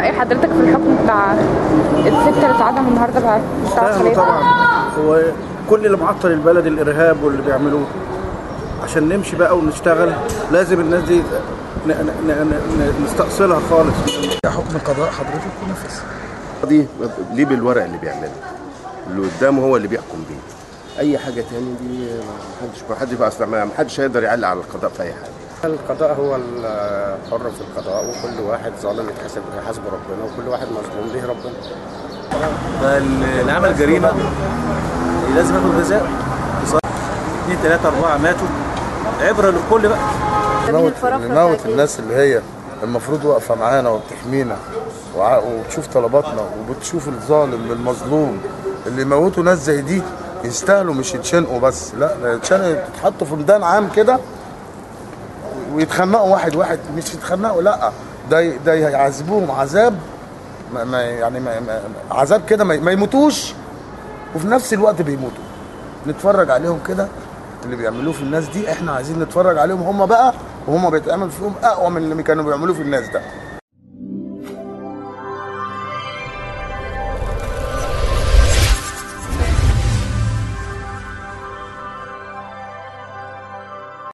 حضرتك في الحكم بتاع الست اللي اتعدم النهارده بتاع الخليفه طبعا. هو كل اللي معطل البلد الإرهاب واللي بيعملوه. عشان نمشي بقى ونشتغل لازم الناس دي ن- ن- ن- ن- نستأصلها خالص. حكم قضاء حضرتك ونفذ دي ليه بالورق اللي بيعمله اللي قدامه هو اللي بيحكم بيه أي حاجة تاني دي محدش محدش بقى أصلا ما حدش هيقدر يعلق على القضاء في أي حاجة. القضاء هو الحر في القضاء وكل واحد ظالم يتحاسب يحاسبه ربنا وكل واحد مظلوم به ربنا. فاللي عمل جريمه لازم ياخد جزاء. اثنين ثلاثة أربعة ماتوا. عبرة للكل بقى. نموت نموت الناس اللي هي المفروض واقفة معانا وبتحمينا. وبتشوف طلباتنا وبتشوف الظالم المظلوم اللي يموتوا ناس زي دي يستاهلوا مش يتشنقوا بس. لا يتشنقوا يتحطوا في ميدان عام كده ويتخنقوا واحد واحد مش يتخنقوا لا. ده ده يعذبوهم عذاب ما ما يعني ما عذاب كده ما يموتوش. وفي نفس الوقت بيموتوا. نتفرج عليهم كده اللي بيعملوه في الناس دي إحنا عايزين نتفرج عليهم هم بقى وهم بيتعمل فيهم أقوى من اللي كانوا بيعملوه في الناس ده.